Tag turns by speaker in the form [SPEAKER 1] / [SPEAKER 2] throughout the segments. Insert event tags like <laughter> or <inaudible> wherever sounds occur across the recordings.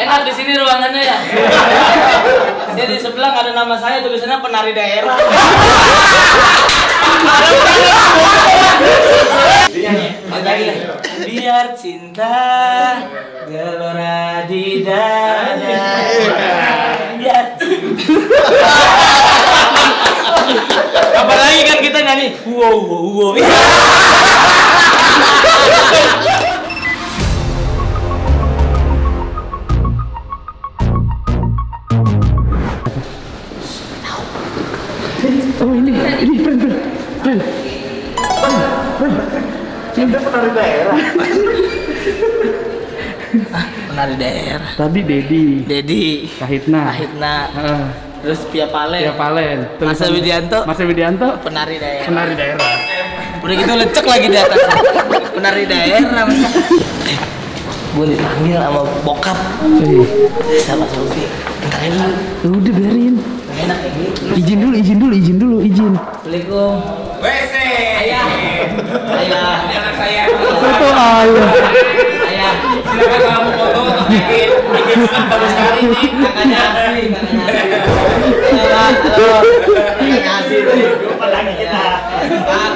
[SPEAKER 1] Enak di sini ruangannya ya. Saya di sebelah ada nama saya tulisannya penari daerah. Biar cinta gelora di dada. Biar Apalagi kan kita nyanyi wow wow wow. <laughs>
[SPEAKER 2] Tadi Dedi,
[SPEAKER 1] Dedi,
[SPEAKER 2] Kahitna,
[SPEAKER 1] Kahitna,
[SPEAKER 2] Heeh.
[SPEAKER 1] terus Pia Palen,
[SPEAKER 2] Ya Palen,
[SPEAKER 1] Masa Widianto,
[SPEAKER 2] Mas Widianto,
[SPEAKER 1] penari daerah.
[SPEAKER 2] penari daerah.
[SPEAKER 1] Udah gitu lecek lagi di atas. Penari daerah. Eh, gue dipanggil sama bokap
[SPEAKER 2] Eh,
[SPEAKER 1] sama Sofi. Bentar aja dulu.
[SPEAKER 2] udah biarin.
[SPEAKER 1] Enak kayak gitu.
[SPEAKER 2] Izin dulu, izin dulu, izin dulu, izin.
[SPEAKER 1] Assalamualaikum.
[SPEAKER 3] WC.
[SPEAKER 1] Ayah. Ayah.
[SPEAKER 3] Ini anak saya.
[SPEAKER 2] Foto ayah.
[SPEAKER 3] Silakan kalau mau foto atau bikin bikin sekali.
[SPEAKER 1] Kakaknya asli, kakaknya asli. Lupa lagi kita. Pak.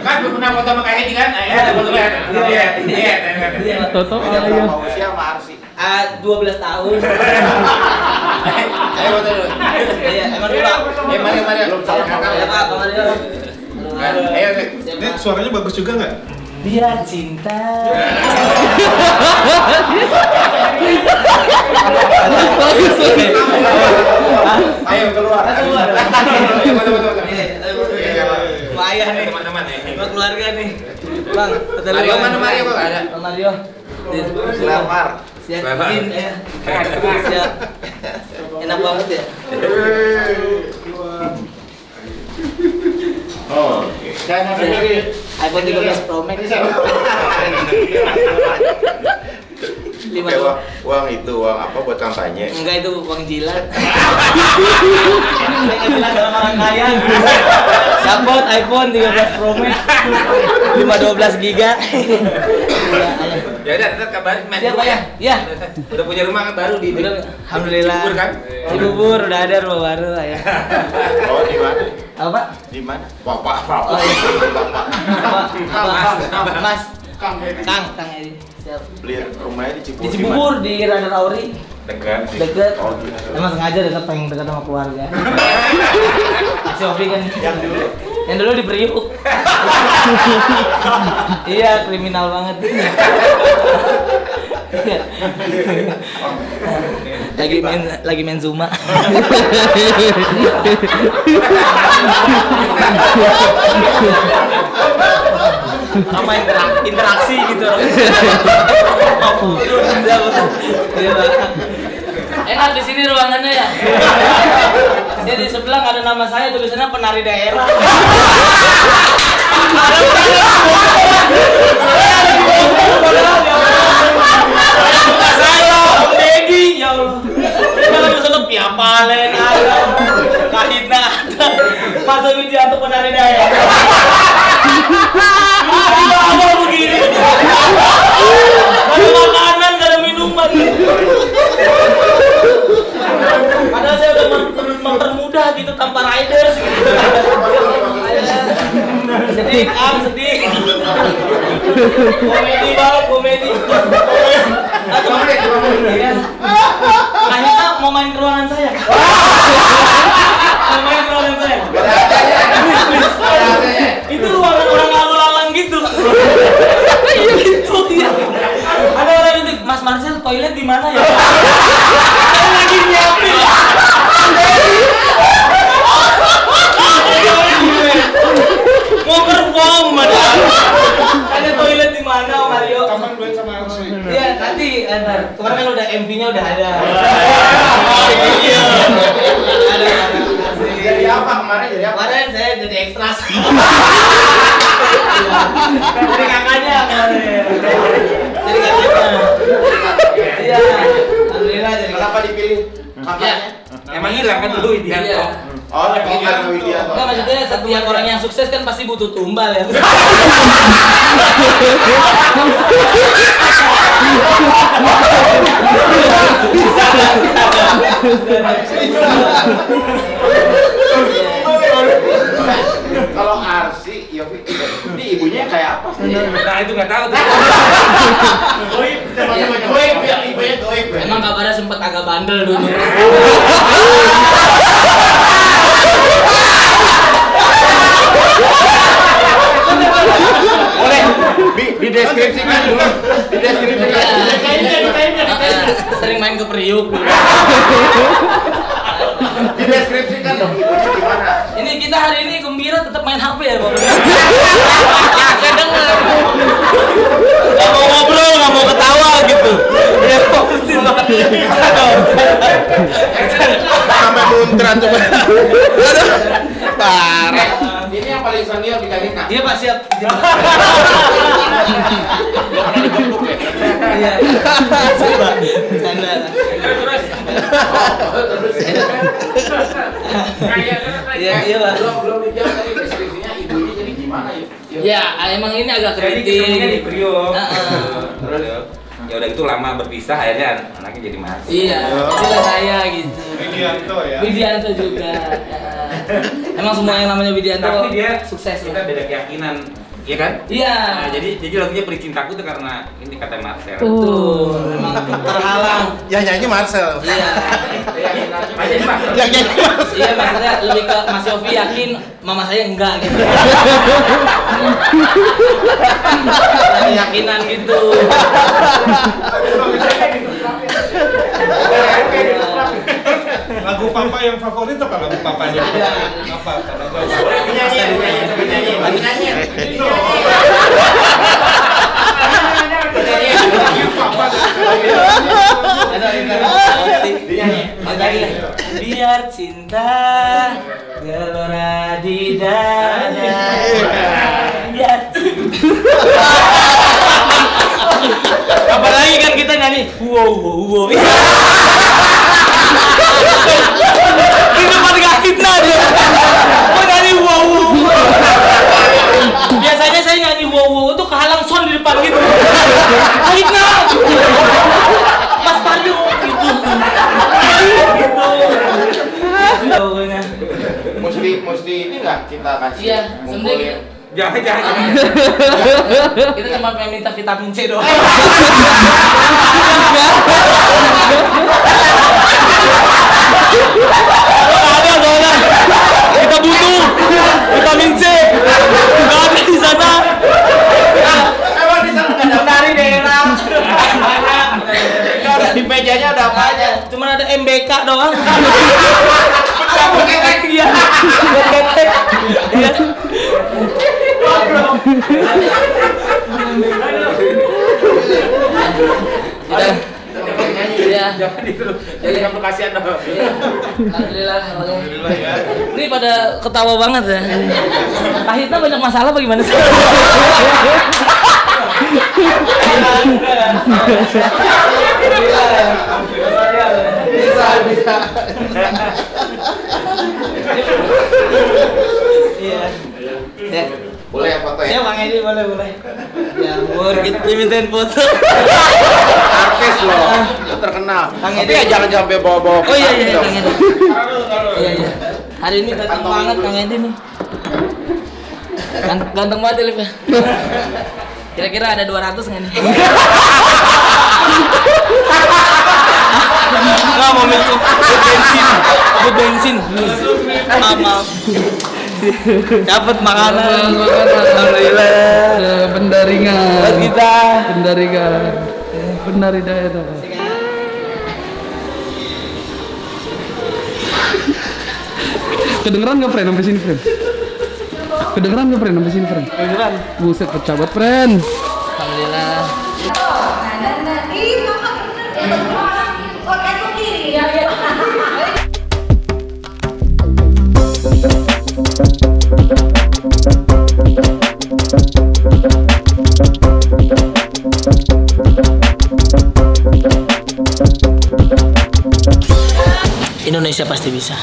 [SPEAKER 3] Kan belum pernah foto sama Kak Hedi kan? Ayo ada foto
[SPEAKER 4] usia sama Arsi.
[SPEAKER 1] Ah, 12 tahun.
[SPEAKER 3] Ayo foto dulu.
[SPEAKER 1] Iya, emang Pak.
[SPEAKER 3] Eh, mari mari.
[SPEAKER 4] Belum kakak.
[SPEAKER 1] Ya, Pak.
[SPEAKER 3] Ayo.
[SPEAKER 4] Ini suaranya bagus juga nggak?
[SPEAKER 1] Biar cinta.
[SPEAKER 4] Ayo keluar.
[SPEAKER 1] Keluar.
[SPEAKER 3] Ayo.
[SPEAKER 1] Iya. Sama ayah nih.
[SPEAKER 3] Teman-teman ya.
[SPEAKER 1] Sama keluarga nih. Bang,
[SPEAKER 3] Mario mana Mario kok ada?
[SPEAKER 1] Mario. Nih,
[SPEAKER 3] Selamat.
[SPEAKER 1] Din, ya. Siap. Enak banget ya.
[SPEAKER 4] Oh. Jangan lagi.
[SPEAKER 1] iPhone 13 Pro Max. Lima
[SPEAKER 4] Oke,
[SPEAKER 1] dua.
[SPEAKER 4] uang, uang itu uang apa buat kampanye?
[SPEAKER 1] Enggak itu uang jilat. <laughs> Jilat dalam orang kaya. Dapat iPhone 13 Pro Max. 512 giga. Iya.
[SPEAKER 3] Ya udah, ntar kabarin main rumah
[SPEAKER 1] ya? Iya.
[SPEAKER 3] Udah punya rumah kan baru di
[SPEAKER 1] Alhamdulillah.
[SPEAKER 3] Cibubur kan?
[SPEAKER 1] Cibubur udah ada rumah baru ya.
[SPEAKER 4] Oh di mana?
[SPEAKER 1] Apa Pak?
[SPEAKER 4] Di mana? Bapak, bapak.
[SPEAKER 1] Oh, iya.
[SPEAKER 4] Bapak.
[SPEAKER 1] Apa? Apa? Mas.
[SPEAKER 4] Kang Edi.
[SPEAKER 1] Kang, Kang Edi. Siap.
[SPEAKER 4] Beli rumahnya di Cibubur.
[SPEAKER 1] Di Cibubur di Radar Auri.
[SPEAKER 3] Dekat.
[SPEAKER 1] Deket.
[SPEAKER 4] Oh.
[SPEAKER 1] Emang sengaja dekat pengen dekat sama keluarga. <laughs> Si Ovi kan.
[SPEAKER 4] Yang dulu.
[SPEAKER 1] Yang dulu di Priuk. <laughs> iya, kriminal banget. <laughs> Lagi main lagi main Zuma. Sama intera- interaksi gitu. Iya. Enak di sini ruangannya ya. Saya di sebelah ada nama saya tulisannya penari daerah. Lagi ke sana Pia Palen ada, Kahitna ada, Masa Widianto penari daerah. Ada apa begini? Ada makanan, ada minuman. Padahal saya udah mem- mempermudah gitu tanpa riders gitu. Sedih, Kang, sedih. Komedi bang, komedi. Mau main ke ruangan saya. <laughs> Mau main ke ruangan saya. Itu ruangan orang lalu-lalang gitu. Iya gitu ya. Ada orang itu, Mas Marcel toilet di mana ya? Saya lagi nyiapin. Mau perform mana? Ada toilet di mana, Om Mario?
[SPEAKER 4] Kapan duet sama Arsi?
[SPEAKER 1] Iya, nanti ntar. Kemarin kan udah MV-nya udah ada. Iya. Ada.
[SPEAKER 4] Jadi apa kemarin? Jadi apa?
[SPEAKER 1] Kemarin saya jadi ekstras. <laughs> Jadi kakaknya kemarin. Jadi kakaknya. Iya. Alhamdulillah jadi
[SPEAKER 4] Kenapa dipilih?
[SPEAKER 1] Ya.
[SPEAKER 4] Kakaknya?
[SPEAKER 3] Emang hilang kan dulu Widianto.
[SPEAKER 1] Iya.
[SPEAKER 4] Oh, oh karena Widianto.
[SPEAKER 1] Enggak maksudnya setiap orang yang sukses kan pasti butuh tumbal ya. <laughs>
[SPEAKER 4] Kalau Yofi, ini ibunya kayak apa sih?
[SPEAKER 3] Nah itu nggak tahu tuh.
[SPEAKER 4] Goib, teman-teman goib ya, ibunya goib.
[SPEAKER 1] Emang kabarnya sempat agak bandel dulu.
[SPEAKER 4] Boleh di, di deskripsikan dulu. Di deskripsikan.
[SPEAKER 1] Heeh, Sering main ke Priuk. <laughs>
[SPEAKER 4] Di deskripsikan dong ibunya gimana?
[SPEAKER 1] Ini kita hari ini gembira tetap main HP ya, Bapak. Saya dengar. Gak mau ngobrol, gak mau ketawa gitu. Ya, banget.
[SPEAKER 4] Sampai muntrat coba. Parah. Ini yang paling senior di Kadina.
[SPEAKER 1] Iya Pak siap. Iya. Coba. Canda. Iya iya Pak.
[SPEAKER 4] Belum belum dijawab tadi deskripsinya ibunya jadi gimana ya?
[SPEAKER 1] Ya emang ini agak
[SPEAKER 3] Jadi ketemunya di. Priok.
[SPEAKER 1] Heeh.
[SPEAKER 3] Terus ya udah itu lama berpisah akhirnya anaknya jadi mahasiswa.
[SPEAKER 1] Iya, itulah saya gitu.
[SPEAKER 4] Widianto ya.
[SPEAKER 1] Widianto juga. Emang semua yang namanya Widianto
[SPEAKER 3] Tapi dia
[SPEAKER 1] sukses
[SPEAKER 3] kita beda keyakinan, iya kan?
[SPEAKER 1] Iya.
[SPEAKER 3] Nah, jadi jadi lagunya Peri Cintaku itu karena ini kata Marcel.
[SPEAKER 1] Betul, memang terhalang.
[SPEAKER 4] Yang nyanyi Marcel.
[SPEAKER 1] Iya.
[SPEAKER 4] Yang nyanyi Marcel.
[SPEAKER 1] Iya maksudnya lebih ke Mas Yofi yakin mama saya enggak gitu. Keyakinan gitu.
[SPEAKER 5] Lagu papa yang favorit apa lagu papanya?
[SPEAKER 1] Ada.
[SPEAKER 5] Apa?
[SPEAKER 4] Penyanyi, penyanyi, penyanyi, penyanyi.
[SPEAKER 1] Ada ini.
[SPEAKER 4] Dinyanyi.
[SPEAKER 1] Ada lagi. Biar cinta gelora di dada. Biar Apalagi kan kita nyanyi wow wow wow. <laughs> Di depan gak fitnah dia. Kok nyanyi wow wow wow. Biasanya saya nyanyi wow wow itu kehalang sound di depan gitu. Fitnah. Mas Parjo gitu. Gitu. Pokoknya.
[SPEAKER 4] Mesti mesti ini nggak kita kasih
[SPEAKER 1] Iya, sebenarnya
[SPEAKER 4] ngumpulin.
[SPEAKER 1] kita-
[SPEAKER 3] Jangan jangan. jangan.
[SPEAKER 1] Kita cuma pengen minta vitamin C doang. <laughs> ada soalnya. Kita butuh vitamin C. Enggak ada di sana.
[SPEAKER 4] Emang di sana nggak ada
[SPEAKER 1] Dari daerah.
[SPEAKER 4] nggak ada di mejanya ada apa aja?
[SPEAKER 1] Cuma ada MBK doang. Iya. Buat ketek. Iya. Kita Iya. <laughs>
[SPEAKER 3] Jangan itu. Jadi kamu kasihan dong.
[SPEAKER 1] Iya. Alhamdulillah. <laughs> Alhamdulillah ya. Ini pada ketawa banget ya. Kahitna banyak masalah bagaimana sih?
[SPEAKER 4] Bisa, bisa.
[SPEAKER 1] Iya. Ya.
[SPEAKER 4] Boleh ya foto
[SPEAKER 1] Ya
[SPEAKER 4] ya?
[SPEAKER 1] Bang Edi boleh boleh. Ya kita dimintain foto. <laughs>
[SPEAKER 4] Artis loh, Lu terkenal.
[SPEAKER 1] Kang
[SPEAKER 4] Tapi
[SPEAKER 1] Edi.
[SPEAKER 4] ya jangan sampai bawa-bawa.
[SPEAKER 1] Oh iya iya. Kang Edi. Iya iya. Hari ini ganteng banget. Kang Edi nih. Gant- Ganteng banget ya, Lip ya. Kira-kira ada 200 nggak nih? Nggak mau minum buat bensin, buat bensin. Maaf maaf. Dapat makanan. Alhamdulillah.
[SPEAKER 2] Pendaringan.
[SPEAKER 1] Buat kita.
[SPEAKER 2] Pendaringan. Penari daerah. Kedengeran gak friend sampai sini friend? Kedengeran gak friend sampai sini friend?
[SPEAKER 1] Beneran.
[SPEAKER 2] Buset pecah banget friend.
[SPEAKER 1] Alhamdulillah.
[SPEAKER 6] Nah, nah, ih, kakak bener
[SPEAKER 1] Indonesia pasti bisa.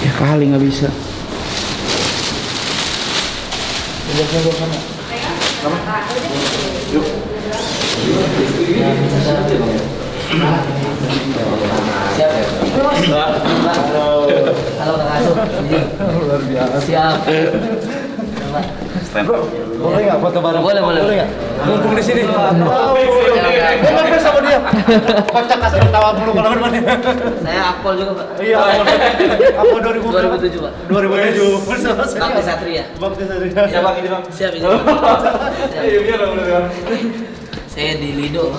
[SPEAKER 2] Ya kali nggak bisa.
[SPEAKER 1] Siap. Halo Kak Asu. Luar biasa. Siap.
[SPEAKER 4] Boleh nggak foto bareng?
[SPEAKER 1] Boleh, boleh.
[SPEAKER 4] Boleh nggak? Mumpung di sini.
[SPEAKER 1] Siap.
[SPEAKER 4] Gue mampir sama dia. Kocak kasih ketawa kalau.
[SPEAKER 1] Saya akpol juga, Pak.
[SPEAKER 4] Iya. Apa 2000?
[SPEAKER 1] 2007, Pak.
[SPEAKER 4] 2007. Bersama saya.
[SPEAKER 1] Bakti Satria.
[SPEAKER 4] Bakti Satria.
[SPEAKER 1] Ya, Bang, ini, Bang. Siap, ini.
[SPEAKER 4] Iya, biar dong, biar.
[SPEAKER 1] Saya di Lido.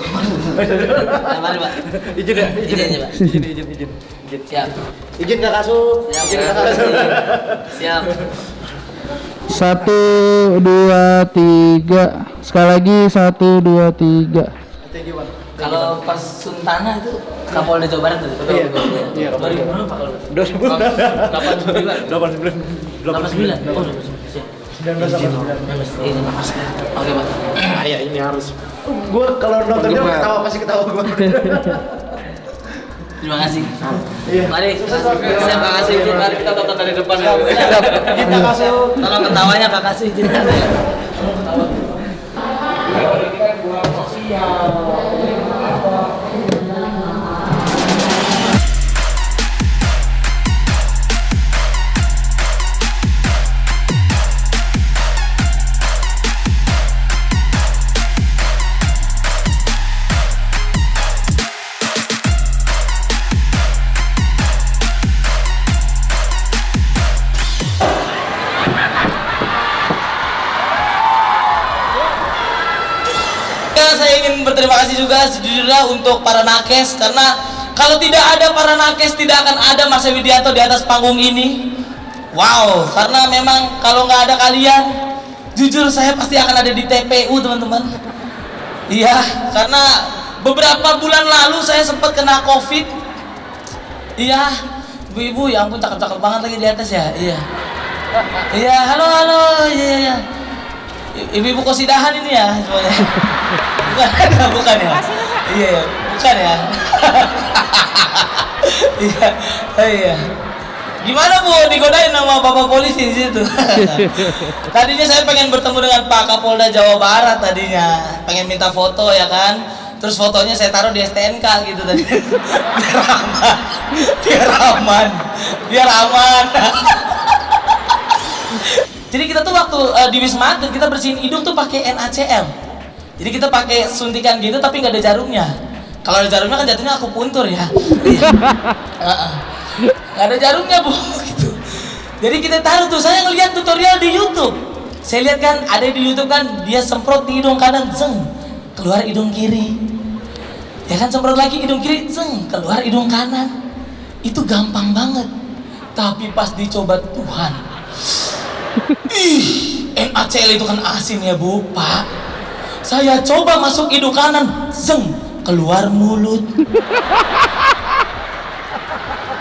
[SPEAKER 1] Mari, Pak.
[SPEAKER 4] Izin ya?
[SPEAKER 1] Izin aja, Pak.
[SPEAKER 4] Izin, izin, izin. izin.
[SPEAKER 1] Siap.
[SPEAKER 4] Izin Kak Kasu.
[SPEAKER 1] Siap.
[SPEAKER 4] Izin Kak Kasu.
[SPEAKER 1] Siap.
[SPEAKER 2] Satu, dua, tiga. Sekali lagi satu, dua, tiga.
[SPEAKER 1] Kalau pas Suntana itu Kapolda Jawa Barat tuh.
[SPEAKER 4] Iya. Iya,
[SPEAKER 1] Dua ribu berapa kalau?
[SPEAKER 4] 2000.
[SPEAKER 1] Delapan sembilan.
[SPEAKER 4] 89.
[SPEAKER 1] Delapan sembilan. Oh, delapan sembilan. Siap.
[SPEAKER 4] 1989.
[SPEAKER 1] Ini. Oke, Pak.
[SPEAKER 4] Ah, ya ini harus. Gue kalau nonton dia ketawa pasti ketawa gue. <laughs> <laughs>
[SPEAKER 1] Terima kasih.
[SPEAKER 4] Iya.
[SPEAKER 1] Mari. Kak Kasih izin. Mari kita tonton dari depan. ya.
[SPEAKER 4] Kak Kasu.
[SPEAKER 1] Tolong ketawanya Kak Kasih izin. Ya, untuk para nakes karena kalau tidak ada para nakes tidak akan ada Mas Widianto di atas panggung ini. Wow, karena memang kalau nggak ada kalian, jujur saya pasti akan ada di TPU teman-teman. Iya, karena beberapa bulan lalu saya sempat kena COVID. Iya, ibu-ibu, ya ampun cakep-cakep banget lagi di atas ya. Iya. Iya, halo halo, iya iya. Ibu-ibu kosidahan ini ya semuanya. <laughs> Bukan, bukan ya. Iya, iya, bukan ya. <laughs> Iya, oh iya. Gimana bu, digodain sama bapak polisi di situ. <laughs> tadinya saya pengen bertemu dengan Pak Kapolda Jawa Barat tadinya, pengen minta foto ya kan. Terus fotonya saya taruh di STNK gitu tadi. <laughs> biar aman, biar aman, biar aman. Jadi kita tuh waktu eh, di Wisma Atlet kita bersihin hidung tuh pakai NaCl. Jadi kita pakai suntikan gitu tapi nggak ada jarumnya. Kalau ada jarumnya kan jatuhnya aku puntur ya. Iya. <laughs> Nggak ada jarumnya bu. <laughs> Gitu. Jadi kita taruh tuh. Saya ngeliat tutorial di YouTube. Saya lihat kan ada di YouTube kan dia semprot di hidung kanan, zeng keluar hidung kiri. Ya kan semprot lagi hidung kiri, zeng keluar hidung kanan. Itu gampang banget. Tapi pas dicoba Tuhan, Ih, NaCl itu kan asin ya bu, pak. Saya coba masuk hidung kanan, zeng, keluar mulut. <laughs>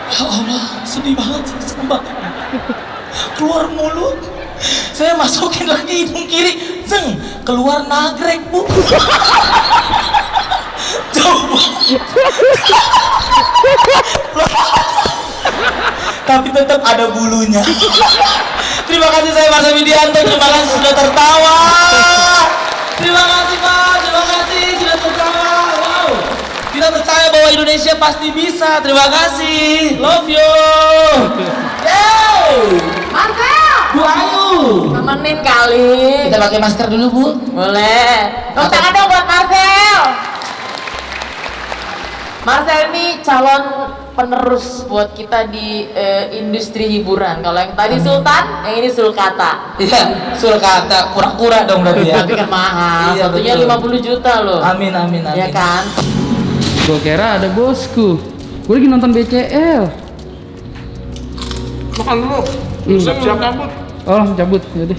[SPEAKER 1] Ya Allah, sedih banget, sumpah. Keluar mulut. Saya masukin lagi hidung kiri, zeng, keluar nagrek bu. <laughs> Banget. Tapi tetap ada bulunya. <laughs> Terima kasih saya Mas Widianto, terima kasih sudah tertawa. Pasti bisa. Terima kasih. Love you. Yeay.
[SPEAKER 6] Marcel!
[SPEAKER 1] Bu Ayu.
[SPEAKER 6] Temenin kali.
[SPEAKER 1] Kita pakai masker dulu, Bu.
[SPEAKER 6] Boleh. Tepuk tangan dong buat Marcel. Marcel ini calon penerus buat kita di eh, industri hiburan. Kalau yang tadi Sultan, yang ini Sulkata.
[SPEAKER 1] Iya, Sulkata kura-kura dong berarti ya.
[SPEAKER 6] Tapi kan mahal,
[SPEAKER 1] Iya,
[SPEAKER 6] satunya
[SPEAKER 1] betul.
[SPEAKER 6] 50 juta loh.
[SPEAKER 1] Amin amin amin.
[SPEAKER 6] Ya kan?
[SPEAKER 2] Gue kira ada bosku. Gue lagi nonton BCL.
[SPEAKER 5] Makan dulu.
[SPEAKER 2] Ih.
[SPEAKER 5] Siap-siap cabut.
[SPEAKER 2] Oh langsung cabut, yaudah.